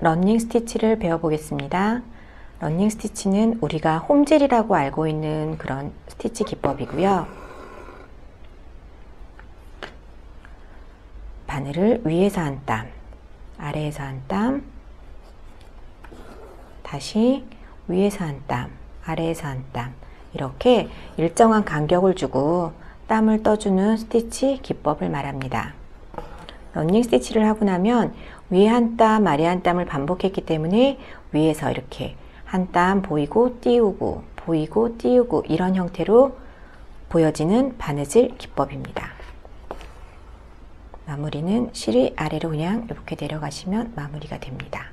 러닝 스티치를 배워보겠습니다. 러닝 스티치는 우리가 홈질이라고 알고 있는 그런 스티치 기법이고요. 바늘을 위에서 한 땀, 아래에서 한 땀, 다시 위에서 한 땀, 아래에서 한 땀, 이렇게 일정한 간격을 주고 땀을 떠주는 스티치 기법을 말합니다. 러닝 스티치를 하고 나면 위에 한 땀, 아래 한 땀을 반복했기 때문에 위에서 이렇게 한 땀 보이고 띄우고 보이고 띄우고 이런 형태로 보여지는 바느질 기법입니다. 마무리는 실이 아래로 그냥 이렇게 내려가시면 마무리가 됩니다.